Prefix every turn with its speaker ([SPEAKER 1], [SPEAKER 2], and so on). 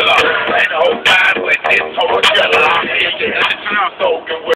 [SPEAKER 1] Allah.